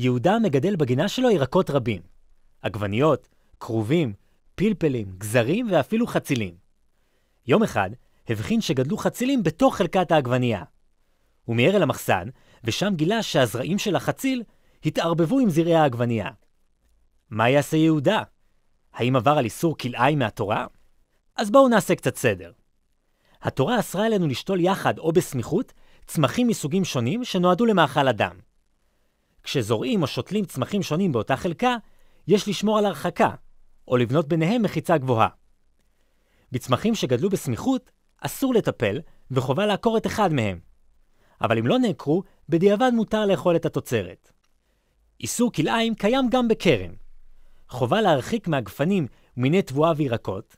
יהודה מגדל בגינה שלו ירקות רבים. עגבניות, כרובים, פלפלים, גזרים ואפילו חצילים. יום אחד הבחין שגדלו חצילים בתוך חלקת העגבנייה. הוא מיהר אל המחסן, ושם גילה שהזרעים של החציל התערבבו עם זרעי העגבנייה. מה יעשה יהודה? האם עבר על איסור כלאיים מהתורה? אז בואו נעשה קצת סדר. התורה אסרה עלינו לשתול יחד או בסמיכות צמחים מסוגים שונים שנועדו למאכל אדם. כשזורעים או שותלים צמחים שונים באותה חלקה, יש לשמור על הרחקה, או לבנות ביניהם מחיצה גבוהה. בצמחים שגדלו בסמיכות, אסור לטפל, וחובה לעקור את אחד מהם. אבל אם לא נעקרו, בדיעבד מותר לאכול את התוצרת. איסור כלאיים קיים גם בכרם. חובה להרחיק מהגפנים מיני תבואה וירקות,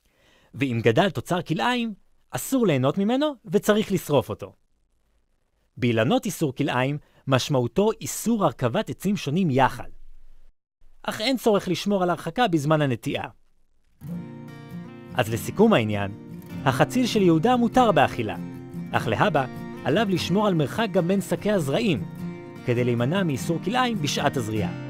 ואם גדל תוצר כלאיים, אסור ליהנות ממנו וצריך לשרוף אותו. באילנות איסור כלאיים, משמעותו איסור הרכבת עצים שונים יחד. אך אין צורך לשמור על הרחקה בזמן הנטיעה. אז לסיכום העניין, החציל של יהודה מותר באכילה, אך להבא עליו לשמור על מרחק גם בין שקי הזרעים, כדי להימנע מאיסור כלאיים בשעת הזריעה.